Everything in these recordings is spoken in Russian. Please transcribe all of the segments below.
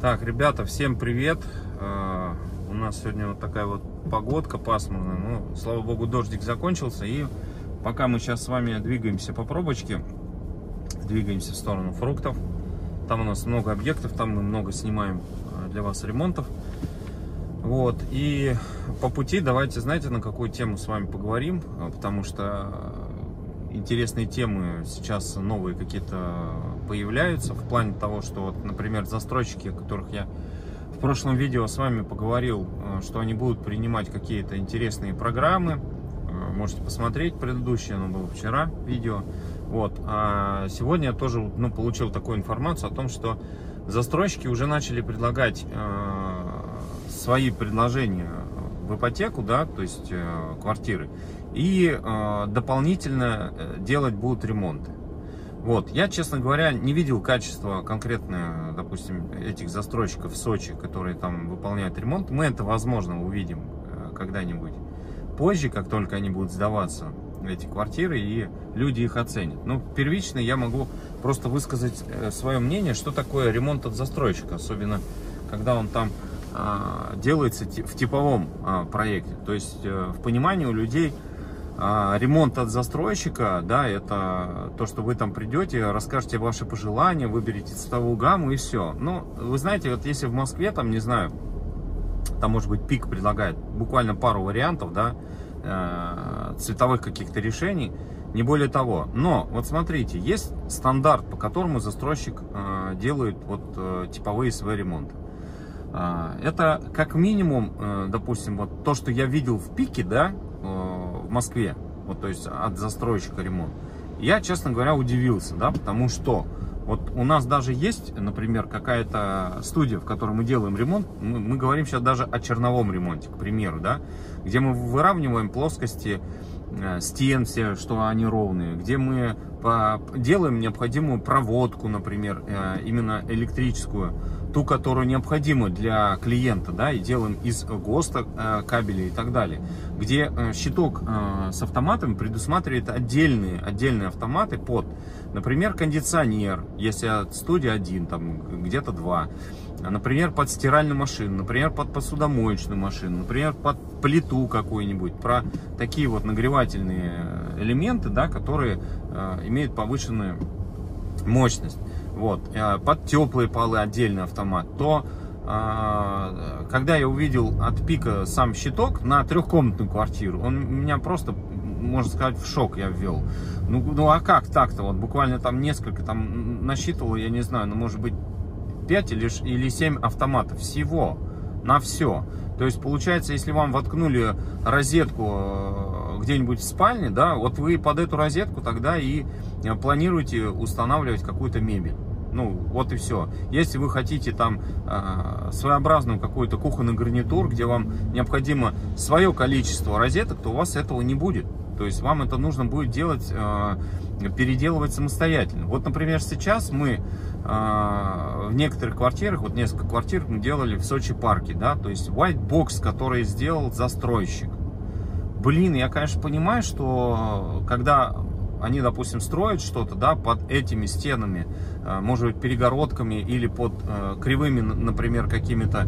Так, ребята, всем привет! Uh, у нас сегодня вот такая вот погодка пасмурная. Ну, слава богу, дождик закончился. И пока мы сейчас с вами двигаемся по пробочке, двигаемся в сторону фруктов. Там у нас много объектов, там мы много снимаем для вас ремонтов. Вот, и по пути давайте, знаете, на какую тему с вами поговорим, потому что интересные темы сейчас новые какие-то появляются в плане того, что вот, например, застройщики, о которых я в прошлом видео с вами поговорил, э, что они будут принимать какие-то интересные программы. Э, можете посмотреть предыдущее, оно было вчера видео. Вот. А сегодня я тоже ну, получил такую информацию о том, что застройщики уже начали предлагать э, свои предложения в ипотеку, да, то есть э, квартиры, и э, дополнительно э, делать будут ремонты. Вот, я, честно говоря, не видел качества конкретно, допустим, этих застройщиков в Сочи, которые там выполняют ремонт. Мы это, возможно, увидим э, когда-нибудь позже, как только они будут сдаваться, эти квартиры, и люди их оценят. Но первично я могу просто высказать э, свое мнение, что такое ремонт от застройщика, особенно когда он там делается в типовом а, проекте. То есть э, в понимании у людей а, ремонт от застройщика, да, это то, что вы там придете, расскажете ваши пожелания, выберете цветовую гамму и все. Но вы знаете, вот если в Москве, там, не знаю, там может быть пик предлагает буквально пару вариантов, да, э, цветовых каких-то решений, не более того. Но вот смотрите, есть стандарт, по которому застройщик э, делает вот типовые свои ремонты. А, это как минимум, э, допустим, вот то, что я видел в пике, да, э, в Москве, вот то есть от застройщика ремонт, я, честно говоря, удивился, да, потому что вот у нас даже есть, например, какая-то студия, в которой мы делаем ремонт, мы, говорим сейчас даже о черновом ремонте, к примеру, да, где мы выравниваем плоскости стен все, что они ровные, где мы делаем необходимую проводку, например, именно электрическую, ту, которую необходима для клиента, да, и делаем из ГОСТа э, кабели и так далее, где э, щиток э, с автоматом предусматривает отдельные, отдельные автоматы под, например, кондиционер, если студия один, там где-то два, например, под стиральную машину, например, под посудомоечную машину, например, под плиту какую-нибудь, про такие вот нагревательные элементы, да, которые э, имеют повышенную мощность вот, э, под теплые полы отдельный автомат, то э, когда я увидел от пика сам щиток на трехкомнатную квартиру, он меня просто, можно сказать, в шок я ввел. Ну, ну а как так-то? Вот буквально там несколько, там насчитывал, я не знаю, ну может быть 5 или, или 7 автоматов всего на все. То есть получается, если вам воткнули розетку э, где-нибудь в спальне, да, вот вы под эту розетку тогда и планируете устанавливать какую-то мебель. Ну, вот и все. Если вы хотите там э, своеобразную какую-то кухонный гарнитур, где вам необходимо свое количество розеток, то у вас этого не будет. То есть вам это нужно будет делать, э, переделывать самостоятельно. Вот, например, сейчас мы э, в некоторых квартирах, вот несколько квартир мы делали в Сочи парке, да, то есть white box, который сделал застройщик. Блин, я, конечно, понимаю, что когда они, допустим, строят что-то, да, под этими стенами, э, может быть, перегородками или под э, кривыми, например, какими-то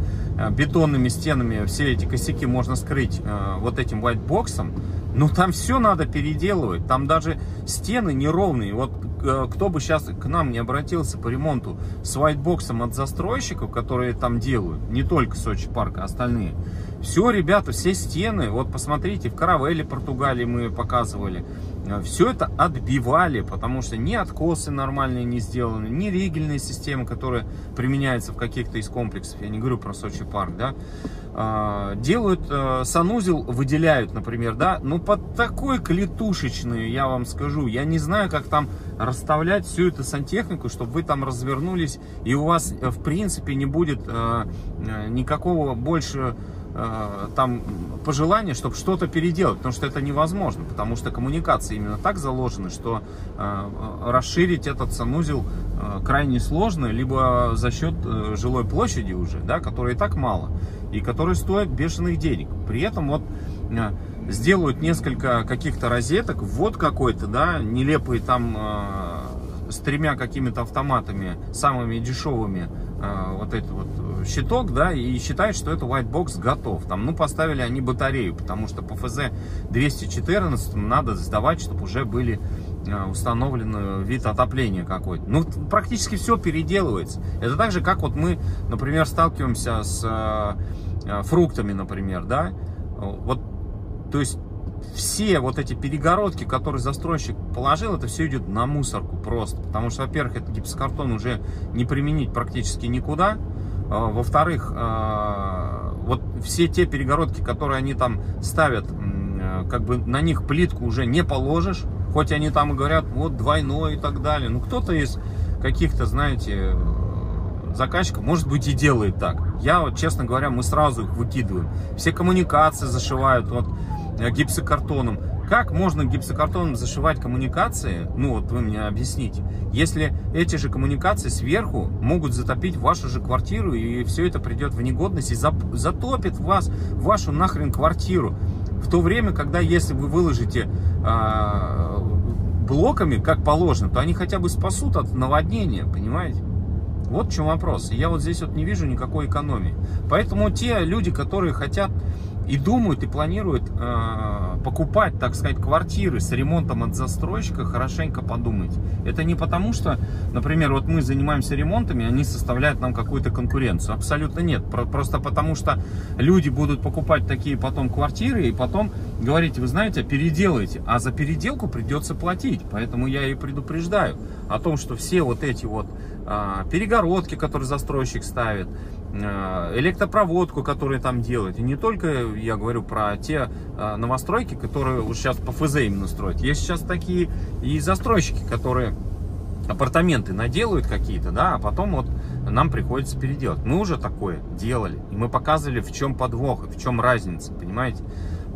бетонными стенами, все эти косяки можно скрыть вот этим whiteboxом, но там все надо переделывать, там даже стены неровные. Вот кто бы сейчас к нам не обратился по ремонту с whiteboxом от застройщиков, которые там делают, не только Сочи парк, а остальные, все, ребята, все стены, вот посмотрите, в Каравелле, Португалии мы показывали, Э, все это отбивали, потому что ни откосы нормальные не сделаны, ни ригельные системы, которые применяются в каких-то из комплексов, я не говорю про Сочи парк, да, а, делают э, санузел, выделяют, например, да, ну под такой клетушечный, я вам скажу, я не знаю, как там расставлять всю эту сантехнику, чтобы вы там развернулись, и у вас, э, в принципе, не будет никакого больше там пожелание, чтобы что-то переделать, потому что это невозможно, потому что коммуникации именно так заложены, что э, расширить этот санузел э, крайне сложно, либо за счет э, жилой площади уже, да, которой и так мало, и которая стоит бешеных денег. При этом вот э, сделают несколько каких-то розеток, вот какой-то, да, нелепые там э, с тремя какими-то автоматами, самыми дешевыми, э, вот этот вот щиток, да, и считает, что это white box готов. Там, ну, поставили они батарею, потому что по ФЗ 214 надо сдавать, чтобы уже были э, установлен вид отопления какой-то. Ну, практически все переделывается. Это так же, как вот мы, например, сталкиваемся с э, фруктами, например, да, вот, то есть все вот эти перегородки, которые застройщик положил, это все идет на мусорку просто. Потому что, во-первых, этот гипсокартон уже не применить практически никуда. А, во-вторых, а, вот все те перегородки, которые они там ставят, а, как бы на них плитку уже не положишь. Хоть они там и говорят, вот двойной и так далее. Ну, кто-то из каких-то, знаете, заказчиков, может быть, и делает так. Я, вот, честно говоря, мы сразу их выкидываем. Все коммуникации зашивают. Вот гипсокартоном. Как можно гипсокартоном зашивать коммуникации? Ну вот вы мне объясните. Если эти же коммуникации сверху могут затопить вашу же квартиру и все это придет в негодность и затопит вас, вашу нахрен квартиру. В то время, когда если вы выложите э, блоками, как положено, то они хотя бы спасут от наводнения, понимаете? Вот в чем вопрос. я вот здесь вот не вижу никакой экономии. Поэтому те люди, которые хотят и думают, и планируют э, покупать, так сказать, квартиры с ремонтом от застройщика, хорошенько подумайте. Это не потому, что, например, вот мы занимаемся ремонтами, они составляют нам какую-то конкуренцию. Абсолютно нет. Просто потому, что люди будут покупать такие потом квартиры, и потом говорить, вы знаете, переделайте. А за переделку придется платить. Поэтому я и предупреждаю о том, что все вот эти вот э, перегородки, которые застройщик ставит, электропроводку, которые там делают. И не только я говорю про те э, новостройки, которые уже сейчас по ФЗ именно строят. Есть сейчас такие и застройщики, которые апартаменты наделают какие-то, да, а потом вот нам приходится переделать. Мы уже такое делали, и мы показывали, в чем подвох, в чем разница, понимаете?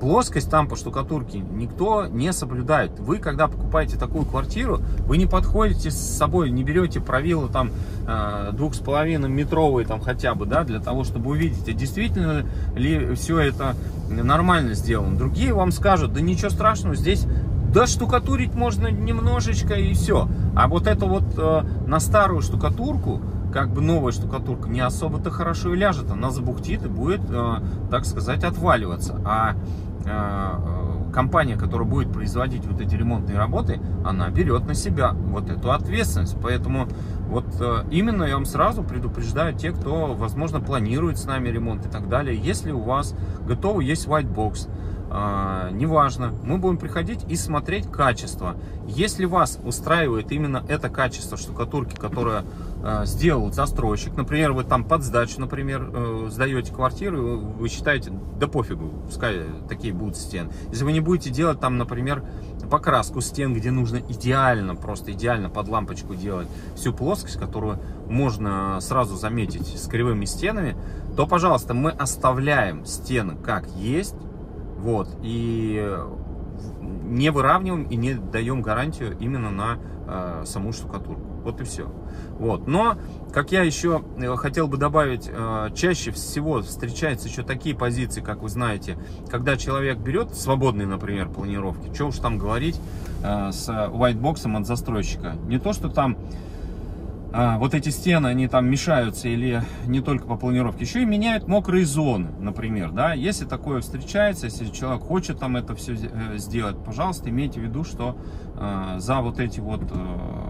Плоскость там по штукатурке никто не соблюдает. Вы, когда покупаете такую квартиру, вы не подходите с собой, не берете правила там э, двух с половиной метровые там хотя бы, да, для того, чтобы увидеть, а действительно ли все это нормально сделано. Другие вам скажут, да ничего страшного, здесь да штукатурить можно немножечко и все. А вот это вот э, на старую штукатурку, как бы новая штукатурка не особо-то хорошо и ляжет. Она забухтит и будет, э, так сказать, отваливаться. А компания, которая будет производить вот эти ремонтные работы, она берет на себя вот эту ответственность. Поэтому вот э, именно я вам сразу предупреждаю те, кто, возможно, планирует с нами ремонт и так далее. Если у вас готовый есть white box, неважно, мы будем приходить и смотреть качество. Если вас устраивает именно это качество штукатурки, которое э, сделал застройщик, например, вы там под сдачу, например, э, сдаете квартиру, вы считаете, да пофигу, пускай такие будут стены. Если вы не будете делать там, например, покраску стен, где нужно идеально, просто идеально под лампочку делать всю плоскость, которую можно сразу заметить с кривыми стенами, то, пожалуйста, мы оставляем стены как есть, вот, и не выравниваем и не даем гарантию именно на э, саму штукатурку. Вот и все. Вот. Но, как я еще э, хотел бы добавить, э, чаще всего встречаются еще такие позиции, как вы знаете, когда человек берет свободные, например, планировки, что уж там говорить, э, с whitebox от застройщика. Не то, что там а, вот эти стены, они там мешаются или не только по планировке, еще и меняют мокрые зоны, например, да, если такое встречается, если человек хочет там это все э, сделать, пожалуйста, имейте в виду, что э, за вот эти вот э,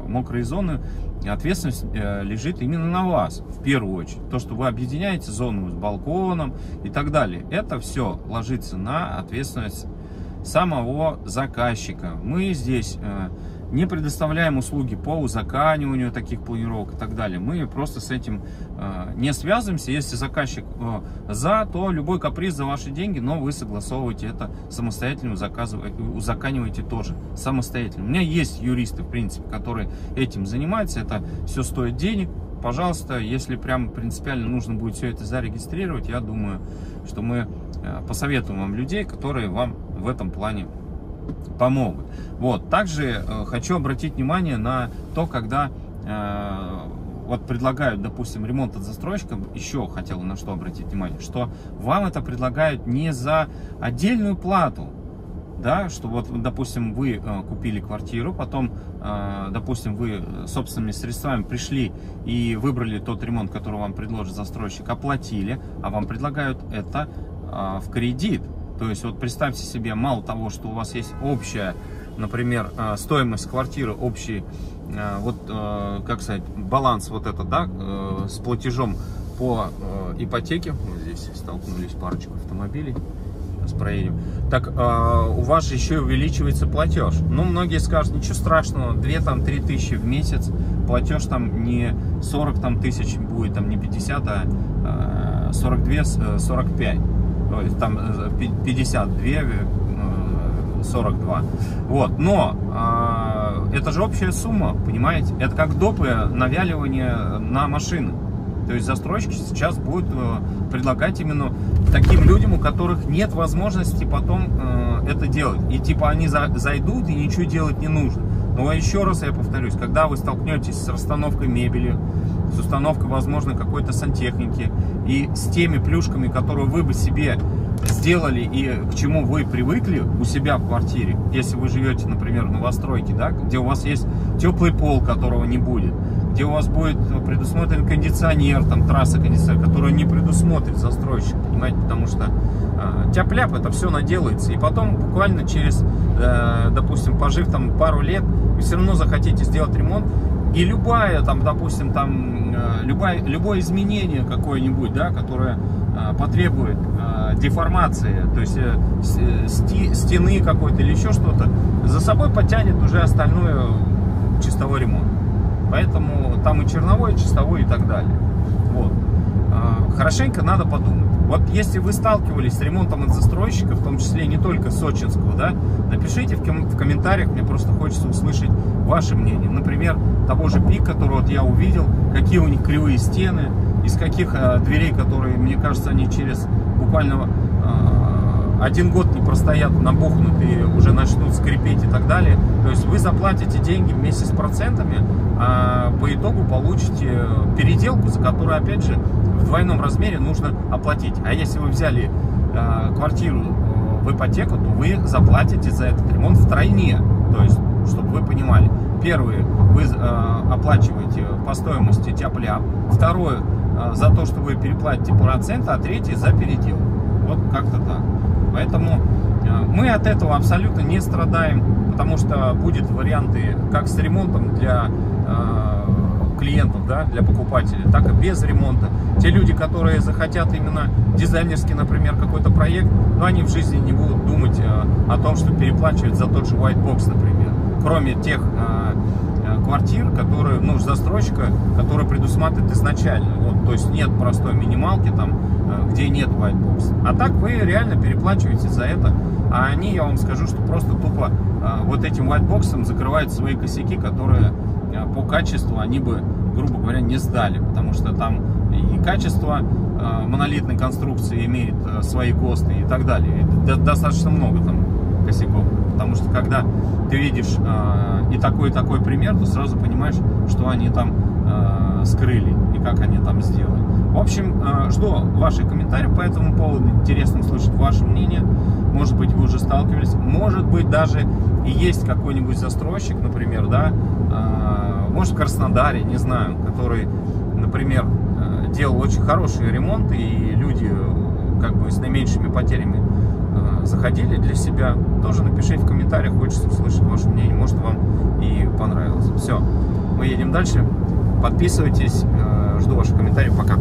мокрые зоны ответственность э, лежит именно на вас, в первую очередь, то, что вы объединяете зону с балконом и так далее, это все ложится на ответственность самого заказчика. Мы здесь э, не предоставляем услуги по узаканиванию таких планировок и так далее. Мы просто с этим э, не связываемся. Если заказчик э, за, то любой каприз за ваши деньги, но вы согласовываете это самостоятельно, узаканиваете тоже самостоятельно. У меня есть юристы, в принципе, которые этим занимаются. Это все стоит денег. Пожалуйста, если прям принципиально нужно будет все это зарегистрировать, я думаю, что мы э, посоветуем вам людей, которые вам в этом плане помогут. Вот. Также э, хочу обратить внимание на то, когда э, вот предлагают, допустим, ремонт от застройщика, еще хотел на что обратить внимание, что вам это предлагают не за отдельную плату, да, что вот, допустим, вы э, купили квартиру, потом, допустим, вы собственными средствами пришли и выбрали тот ремонт, который вам предложит застройщик, оплатили, а вам предлагают это в кредит. То есть вот представьте себе, мало того, что у вас есть общая, например, э, стоимость квартиры, общий, э, вот, э, как сказать, баланс вот этот, да, с платежом по ипотеке, вот здесь столкнулись парочку автомобилей, сейчас проедем, так у вас же еще увеличивается платеж. Ну, многие скажут, ничего страшного, 2-3 тысячи в месяц, платеж там не 40 там, тысяч будет, там не 50, а 42-45, э, то есть там 52 42. Вот, но э, это же общая сумма, понимаете? Это как допы навяливание на машины. То есть застройщики сейчас будут э, предлагать именно таким людям, у которых нет возможности потом э, это делать. И типа они за, зайдут и ничего делать не нужно. Но еще раз я повторюсь, когда вы столкнетесь с расстановкой мебели, с установкой, возможно, какой-то сантехники и с теми плюшками, которые вы бы себе сделали и к чему вы привыкли у себя в квартире, если вы живете, например, в новостройке, да, где у вас есть теплый пол, которого не будет, где у вас будет предусмотрен кондиционер, там трасса кондиционер, которую не предусмотрит застройщик, понимаете, потому что э, тяп-ляп это все наделается, и потом буквально через, э, допустим, пожив там пару лет, вы все равно захотите сделать ремонт, и любая, там, допустим, там, э, любое, любое изменение какое-нибудь, да, которое э, потребует э, деформации, то есть стены какой-то или еще что-то, за собой потянет уже остальное чистовой ремонт. Поэтому там и черновой, и чистовой и так далее. Вот. Хорошенько надо подумать. Вот если вы сталкивались с ремонтом от застройщика, в том числе не только сочинского, да, напишите в, ком в комментариях, мне просто хочется услышать ваше мнение. Например, того же ПИК, который вот я увидел, какие у них кривые стены, из каких э, дверей, которые, мне кажется, они через буквально один год не простоят, набухнут и уже начнут скрипеть и так далее. То есть вы заплатите деньги вместе с процентами, а по итогу получите переделку, за которую, опять же, в двойном размере нужно оплатить. А если вы взяли э, квартиру в ипотеку, то вы заплатите за этот ремонт втройне. То есть, чтобы вы понимали. Первое, вы э, оплачиваете по стоимости тяп-ляп. Второе, э, за то, что вы переплатите процент, а третье за передел. Вот как-то так. Поэтому э, мы от этого абсолютно не страдаем, потому что будет варианты как с ремонтом для э, клиентов, да, для покупателей, так и без ремонта. Те люди, которые захотят именно дизайнерский, например, какой-то проект, но они в жизни не будут думать э, о том, что переплачивать за тот же white box, например. Кроме тех квартир, которые, ну, застройщика, которые предусматривает изначально. Вот, то есть нет простой минималки там, э, где нет white box. А так вы реально переплачиваете за это. А они, я вам скажу, что просто тупо э, вот этим white box закрывают свои косяки, которые э, по качеству они бы, грубо говоря, не сдали. Потому что там и качество монолитной конструкции имеет свои ГОСТы и так далее. И достаточно много там косяков. Потому что когда ты видишь э, и такой, и такой пример, то сразу понимаешь, что они там э, скрыли и как они там сделали. В общем, э, жду ваши комментарии по этому поводу. Интересно услышать ваше мнение. Может быть, вы уже сталкивались. Может быть, даже и есть какой-нибудь застройщик, например, да, э, может в Краснодаре, не знаю, который, например, делал очень хороший ремонт, и люди как бы с наименьшими потерями заходили для себя. Тоже напишите в комментариях, хочется услышать ваше мнение, может вам и понравилось. Все, мы едем дальше. Подписывайтесь, э, жду ваших комментариев, пока.